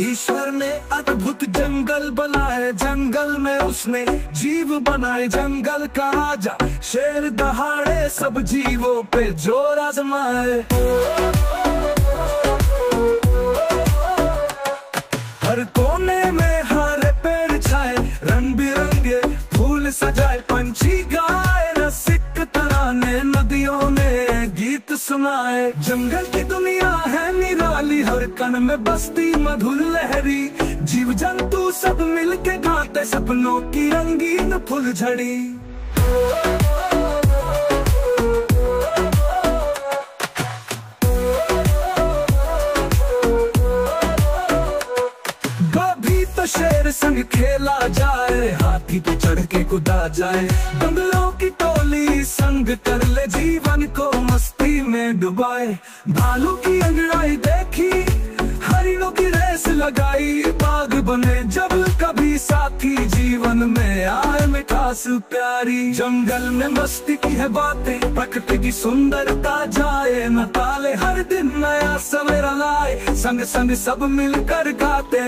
ईश्वर ने अद्भुत जंगल बनाए, जंगल में उसने जीव बनाए, जंगल का राजा, शेर दहाड़े सब जीवों पे ज़ोर आजमाए। हर कोने में गीत सुनाए। जंगल की दुनिया है निराली, हर कन में बसती मधुर लहरी। जीव जंतु सब मिलके गाते, सपनों की रंगीन फुल झड़ी कभी तो शेर संग खेला जाए, हाथी पे चढ़ के कुदा जाए। बंगलों की टोली संग कर ले जीवन को। डुबाए भालू की अंगड़ाई देखी, हरिणों की रेस लगाई, बाग बने जब कभी साथी जीवन में आए मिठास प्यारी। जंगल में मस्ती की है बातें, प्रकृति की सुंदरता जाए, न ताले हर दिन नया सवेरा लाए, संग संग सब मिलकर गाते।